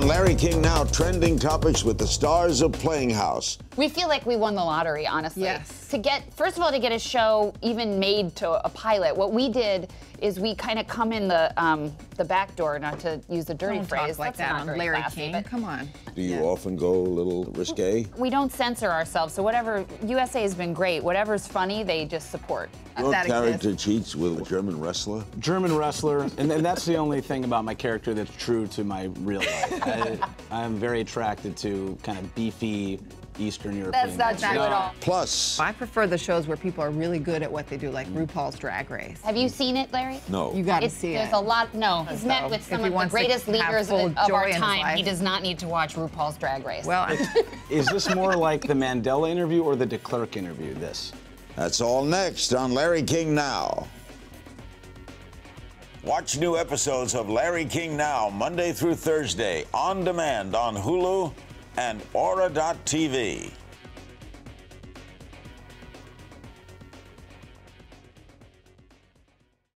Larry King Now, trending topics with the stars of Playing House. We feel like we won the lottery, honestly. Yes. To get, first of all, to get a show even made to a pilot, what we did is we kind of come in the um, the back door, not to use a dirty Don't phrase. talk like That's that not on very Larry classy, King. but Come on. Do you often go a little risque? We don't censor ourselves, so whatever USA has been great. Whatever's funny, they just support. Your That character cheats with a German wrestler? German wrestler, and, and that's the only thing about my character that's true to my real life. I, I'm very attracted to kind of beefy Eastern European. That's not true No. at all. Plus, I prefer the shows where people are really good at what they do, like RuPaul's Drag Race. Have you seen it, Larry? no. You got to see there's it. There's a lot. No, he's So, met with some of the greatest leaders of, of our time. He does not need to watch RuPaul's Drag Race. Well, Is this more like the Mandela interview or the de Klerk interview? This. That's all next on Larry King Now. Watch new episodes of Larry King Now Monday through Thursday on demand on Hulu and Ora.tv.